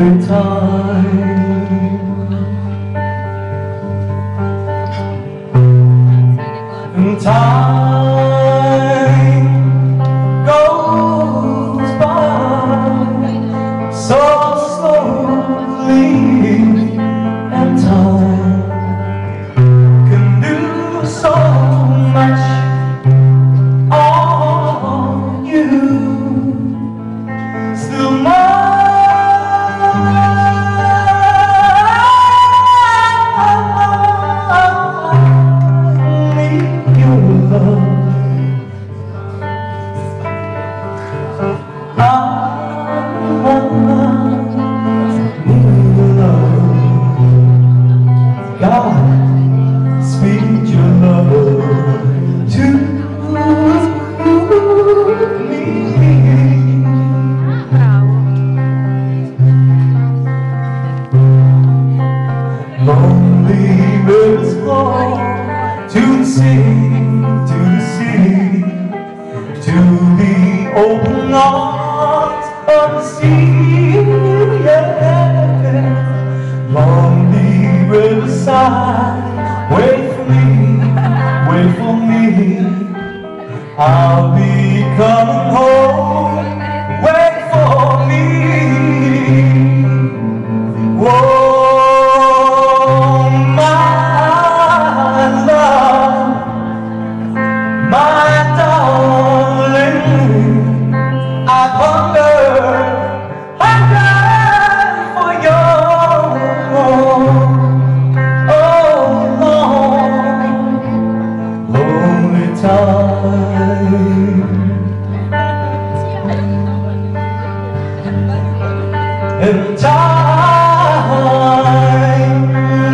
summertime open arms of the sea, yeah. Lonely riverside, wait for me, wait for me. I'll be coming home. time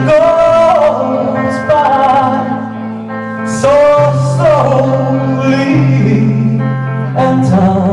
goes by so slowly and time